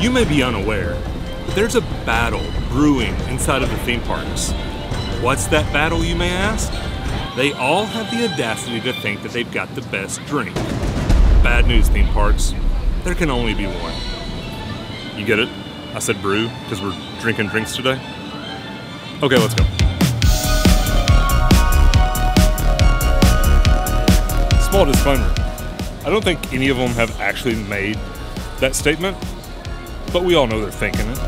You may be unaware, but there's a battle brewing inside of the theme parks. What's that battle, you may ask? They all have the audacity to think that they've got the best drink. Bad news, theme parks. There can only be one. You get it? I said brew because we're drinking drinks today. Okay, let's go. Small disclaimer. I don't think any of them have actually made that statement, but we all know they're thinking it.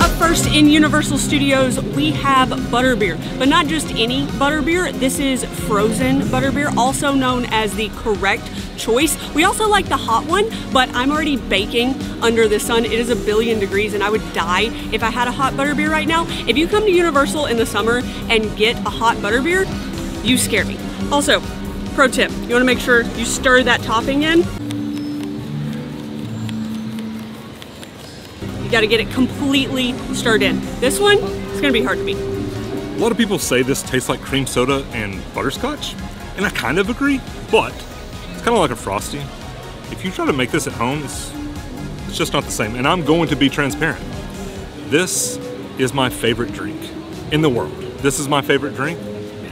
Up first in Universal Studios, we have butterbeer, but not just any butterbeer. This is frozen butterbeer, also known as the correct choice. We also like the hot one, but I'm already baking under the sun. It is a billion degrees and I would die if I had a hot butterbeer right now. If you come to Universal in the summer and get a hot butterbeer, you scare me. Also, pro tip, you wanna make sure you stir that topping in. Gotta get it completely stirred in. This one, it's gonna be hard to beat. A lot of people say this tastes like cream soda and butterscotch, and I kind of agree, but it's kind of like a Frosty. If you try to make this at home, it's, it's just not the same, and I'm going to be transparent. This is my favorite drink in the world. This is my favorite drink,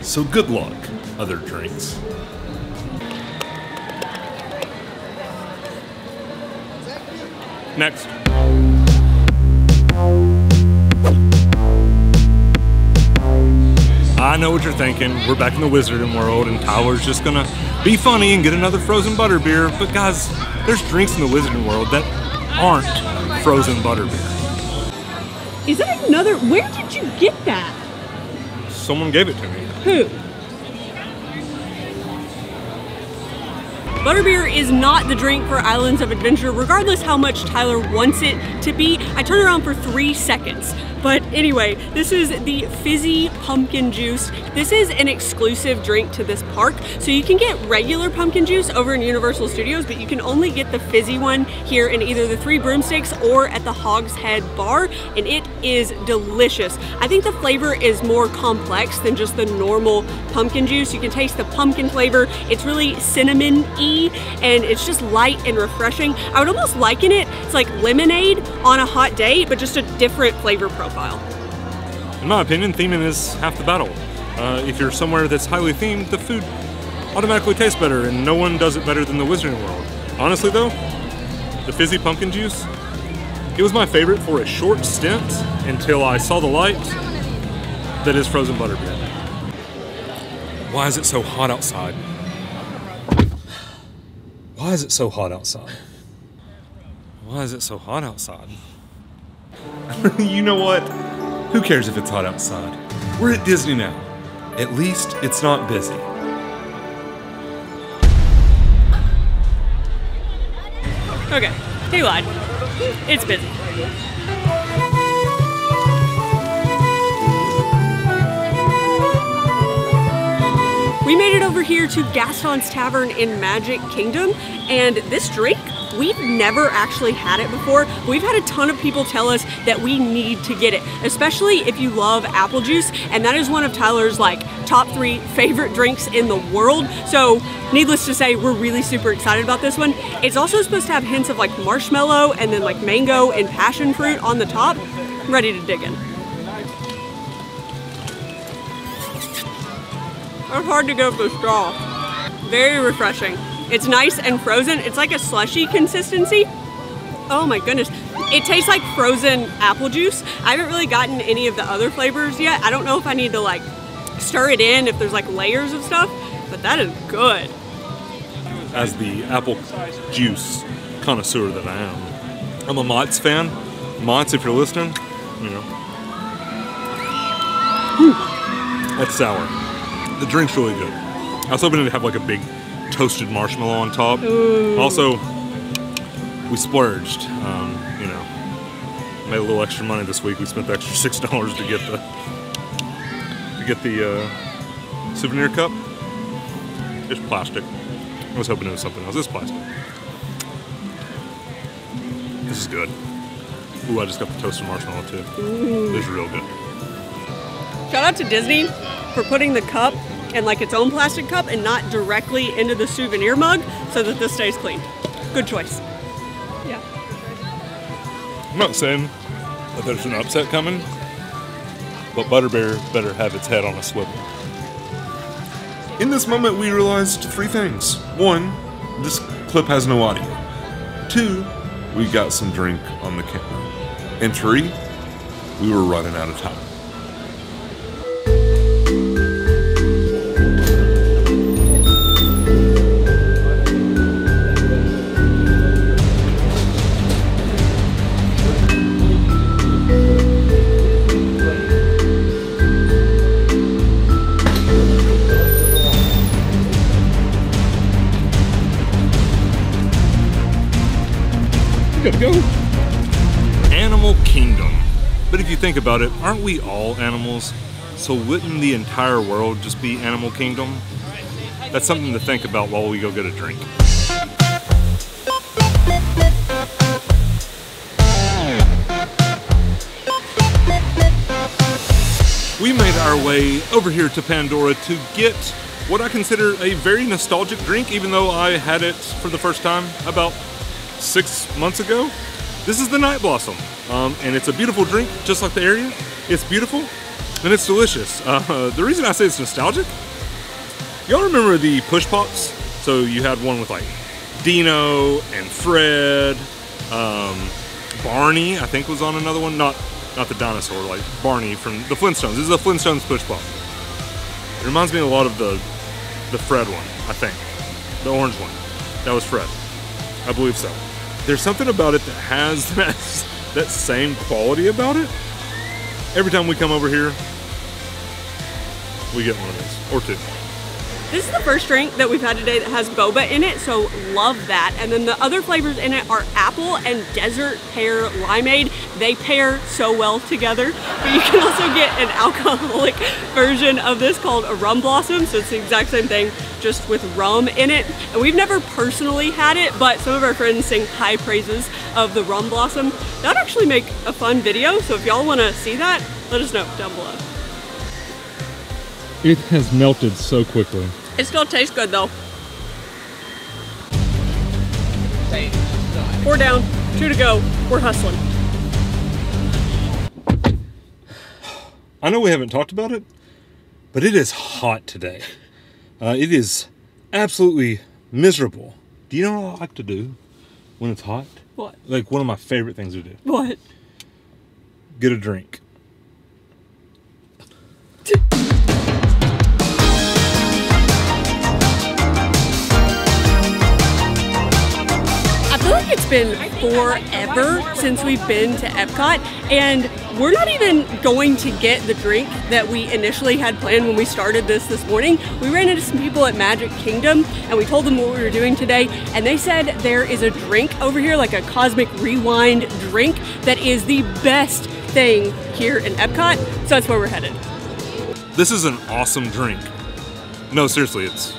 so good luck, other drinks. Next. I know what you're thinking. We're back in the Wizarding world, and Tyler's just gonna be funny and get another frozen butterbeer. But guys, there's drinks in the Wizarding world that aren't frozen butterbeer. Is that another, where did you get that? Someone gave it to me. Who? Butterbeer is not the drink for Islands of Adventure, regardless how much Tyler wants it to be. I turn around for three seconds. But anyway, this is the fizzy pumpkin juice. This is an exclusive drink to this park. So you can get regular pumpkin juice over in Universal Studios, but you can only get the fizzy one here in either the Three Broomsticks or at the Hog's Head Bar, and it is delicious. I think the flavor is more complex than just the normal pumpkin juice. You can taste the pumpkin flavor. It's really cinnamon-y, and it's just light and refreshing. I would almost liken it, it's like lemonade on a hot day, but just a different flavor profile. In my opinion, theming is half the battle. Uh, if you're somewhere that's highly themed, the food automatically tastes better, and no one does it better than the Wizarding World. Honestly, though, the fizzy pumpkin juice, it was my favorite for a short stint until I saw the light that is frozen butterbeer. Why is it so hot outside? Why is it so hot outside? Why is it so hot outside? you know what? Who cares if it's hot outside? We're at Disney now. At least it's not busy. Okay, he lied. It's busy. We made it over here to Gaston's Tavern in Magic Kingdom, and this drink, we've never actually had it before. We've had a ton of people tell us that we need to get it, especially if you love apple juice, and that is one of Tyler's like top three favorite drinks in the world. So needless to say, we're really super excited about this one. It's also supposed to have hints of like marshmallow and then like mango and passion fruit on the top. Ready to dig in. It's hard to go for straw. Very refreshing. It's nice and frozen. It's like a slushy consistency. Oh my goodness. It tastes like frozen apple juice. I haven't really gotten any of the other flavors yet. I don't know if I need to like stir it in if there's like layers of stuff, but that is good. As the apple juice connoisseur that I am, I'm a Mott's fan. Mott's, if you're listening, you know. Hmm. That's sour. The drink's really good. I was hoping to have like a big toasted marshmallow on top. Ooh. Also, we splurged. Um, you know, made a little extra money this week. We spent the extra six dollars to get the to get the uh, souvenir cup. It's plastic. I was hoping it was something else. It's plastic. This is good. Ooh, I just got the toasted marshmallow too. This is real good. Shout out to Disney for putting the cup in like its own plastic cup and not directly into the souvenir mug so that this stays clean. Good choice. Yeah. I'm not saying that there's an upset coming, but Butterbeer better have its head on a swivel. In this moment, we realized three things. One, this clip has no audio. Two, we got some drink on the camera. And three, we were running out of time. Think about it, aren't we all animals? So wouldn't the entire world just be Animal Kingdom? That's something to think about while we go get a drink. We made our way over here to Pandora to get what I consider a very nostalgic drink, even though I had it for the first time about six months ago. This is the Night Blossom, um, and it's a beautiful drink, just like the area. It's beautiful, and it's delicious. Uh, the reason I say it's nostalgic, y'all remember the push pops? So you had one with like Dino and Fred, um, Barney, I think was on another one. Not not the dinosaur, like Barney from the Flintstones. This is the Flintstones push pop. It reminds me a lot of the the Fred one, I think. The orange one. That was Fred. I believe so. There's something about it that has that, that same quality about it. Every time we come over here, we get one of these, or two. This is the first drink that we've had today that has boba in it, so love that. And then the other flavors in it are apple and desert pear limeade. They pair so well together. But you can also get an alcoholic version of this called a rum blossom, so it's the exact same thing, just with rum in it. And we've never personally had it, but some of our friends sing high praises of the rum blossom. That would actually make a fun video, so if y'all wanna see that, let us know down below. It has melted so quickly. It still tastes good though. Four down, two to go. We're hustling. I know we haven't talked about it, but it is hot today. Uh, it is absolutely miserable. Do you know what I like to do when it's hot? What? Like one of my favorite things to do. What? Get a drink. I feel like it's been forever since we've been to Epcot, and we're not even going to get the drink that we initially had planned when we started this this morning. We ran into some people at Magic Kingdom, and we told them what we were doing today, and they said there is a drink over here, like a Cosmic Rewind drink, that is the best thing here in Epcot, so that's where we're headed. This is an awesome drink. No, seriously, it's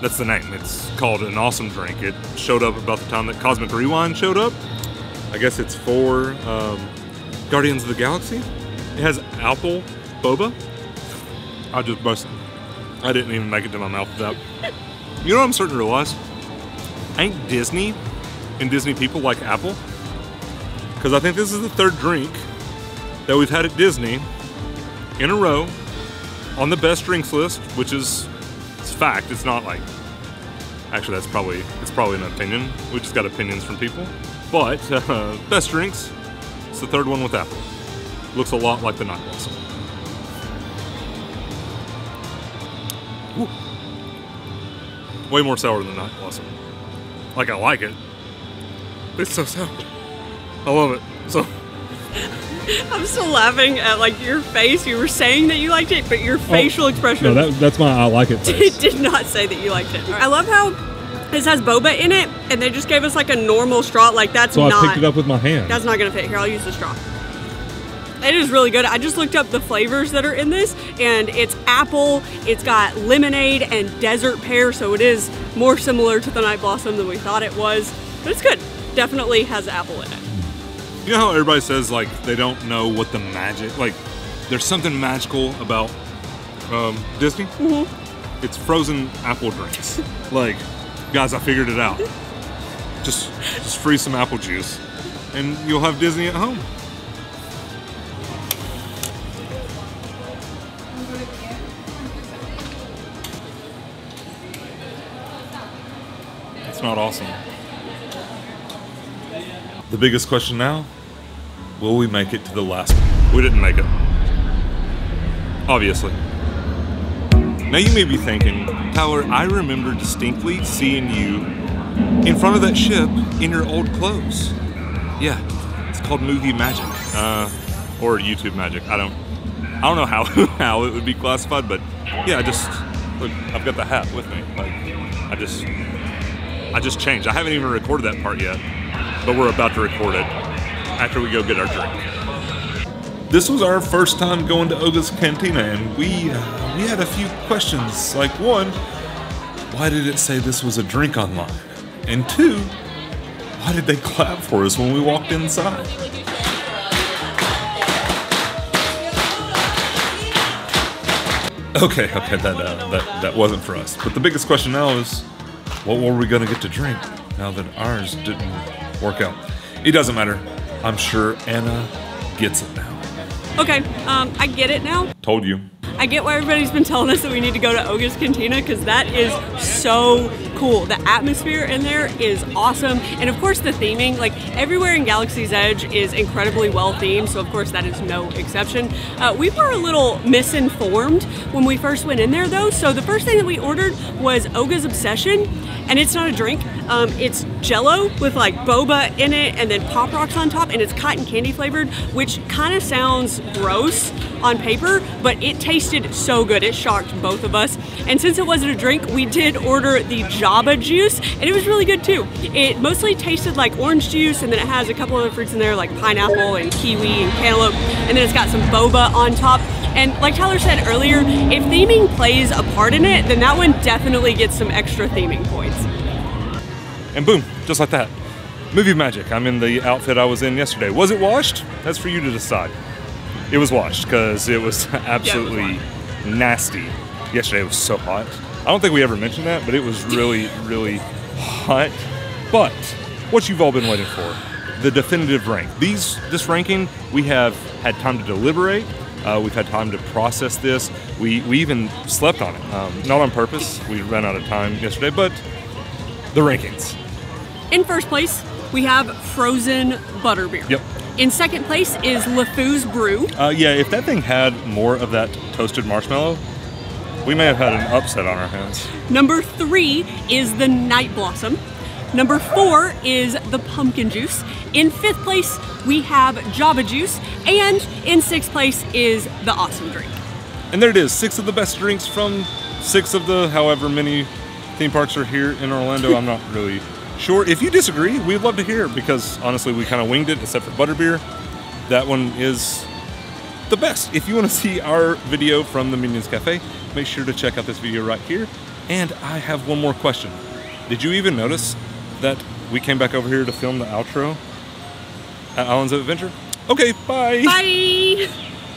that's the name. It's called an awesome drink. It showed up about the time that Cosmic Rewind showed up. I guess it's for um, Guardians of the Galaxy. It has apple boba. I just busted. I didn't even make it to my mouth with that. You know what I'm starting to realize? Ain't Disney and Disney people like apple? Because I think this is the third drink that we've had at Disney in a row on the best drinks list, which is it's fact. It's not like actually that's probably it's probably an opinion. We just got opinions from people. But uh, best drinks, the third one with apple. Looks a lot like the Night Blossom. Woo. Way more sour than the Night Blossom. Like I like it. It's so sour. I love it. So I'm still laughing at like your face. You were saying that you liked it, but your oh. facial expression Oh, no, that, that's my I like it it did not say that you liked it. I love how this has boba in it, and they just gave us like a normal straw. Like that's So not I picked it up with my hand. that's not gonna fit here. I'll use the straw. It is really good. I just looked up the flavors that are in this, and it's apple, it's got lemonade and desert pear, so it is more similar to the Night Blossom than we thought it was. But it's good. Definitely has apple in it. You know how everybody says like they don't know what the magic like there's something magical about um, Disney? Mm-hmm. It's frozen apple drinks. like, guys, I figured it out. Just, just freeze some apple juice, and you'll have Disney at home. It's not awesome. The biggest question now will we make it to the last? We didn't make it. Obviously. Now you may be thinking, Tyler, I remember distinctly seeing you in front of that ship in your old clothes. Yeah, it's called movie magic, uh, or YouTube magic. I don't, I don't know how how it would be classified, but yeah, I just look. I've got the hat with me. Like, I just, I just changed. I haven't even recorded that part yet, but we're about to record it after we go get our drink. This was our first time going to Oga's Cantina, and we uh, we had a few questions. Like one, why did it say this was a drink online? And two, why did they clap for us when we walked inside? Okay, okay, that, uh, that that wasn't for us. But the biggest question now is, what were we gonna get to drink now that ours didn't work out? It doesn't matter. I'm sure Anna gets it now. Okay, um, I get it now. Told you. I get why everybody's been telling us that we need to go to Oga's Cantina because that is so cool. The atmosphere in there is awesome. And of course, the theming, like everywhere in Galaxy's Edge is incredibly well themed. So, of course, that is no exception. Uh, we were a little misinformed when we first went in there, though. So, the first thing that we ordered was Oga's Obsession. And it's not a drink, um, it's jello with like boba in it and then pop rocks on top, and it's cotton candy flavored, which kind of sounds gross on paper, but it tasted so good. It shocked both of us. And since it wasn't a drink, we did order the Jabba juice, and it was really good too. It mostly tasted like orange juice, and then it has a couple other fruits in there like pineapple and kiwi and cantaloupe, and then it's got some boba on top. And like Tyler said earlier, if theming plays a part in it, then that one definitely gets some extra theming points. And boom, just like that. Movie magic. I'm in the outfit I was in yesterday. Was it washed? That's for you to decide. It was washed because it was absolutely nasty. Yesterday was so hot. I don't think we ever mentioned that, but it was really, really hot. But what you've all been waiting for, the definitive rank. These, this ranking, we have had time to deliberate. Uh, we've had time to process this. We, we even slept on it. Um, not on purpose. We ran out of time yesterday, but the rankings. In first place, we have frozen butterbeer. Yep. In second place is LeFou's Brew. Uh, yeah, if that thing had more of that toasted marshmallow, we may have had an upset on our hands. Number three is the Night Blossom. Number four is the pumpkin juice. In fifth place, we have Jabba juice. And in sixth place is the awesome drink. And there it is, six of the best drinks from six of the however many theme parks are here in Orlando. I'm not really sure. If you disagree, we'd love to hear because honestly, we kind of winged it except for Butterbeer. That one is the best. If you want to see our video from the Minions Cafe, make sure to check out this video right here. And I have one more question. Did you even notice that we came back over here to film the outro at Islands of Adventure? Okay, bye. Bye!